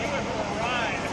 you went for a ride.